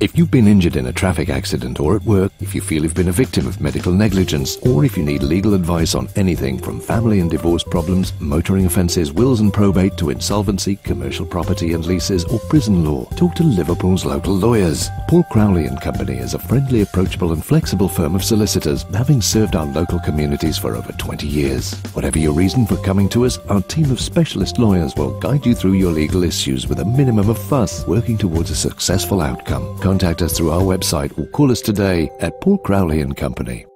If you've been injured in a traffic accident or at work, if you feel you've been a victim of medical negligence, or if you need legal advice on anything from family and divorce problems, motoring offences, wills and probate to insolvency, commercial property and leases, or prison law, talk to Liverpool's local lawyers. Paul Crowley and Company is a friendly, approachable and flexible firm of solicitors, having served our local communities for over 20 years. Whatever your reason for coming to us, our team of specialist lawyers will guide you through your legal issues with a minimum of fuss, working towards a successful outcome. Contact us through our website or call us today at Paul Crowley and Company.